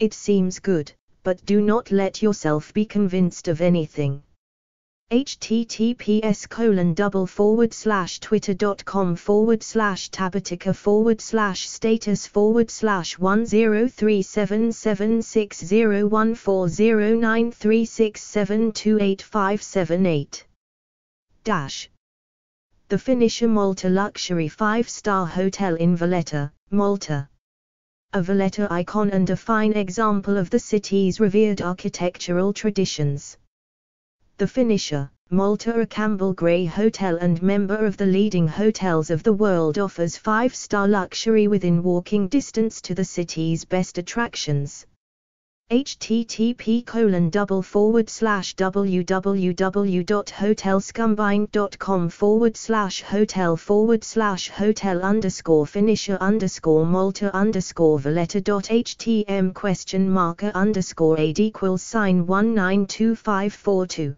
It seems good, but do not let yourself be convinced of anything. Https colon double forward slash twitter.com forward slash tabertica forward slash status forward slash one zero three seven seven six zero one four zero nine three six seven two eight five seven eight. Dash. The Phoenicia Malta luxury five-star hotel in Valletta, Malta. A Valletta icon and a fine example of the city's revered architectural traditions. The Phoenicia, Malta a Campbell Gray Hotel and member of the leading hotels of the world offers five-star luxury within walking distance to the city's best attractions http colon double forward slash www.hotelscombined.com forward slash hotel forward slash hotel underscore phoenicia underscore malta underscore valletta.htm question marker underscore aid equals sign 192542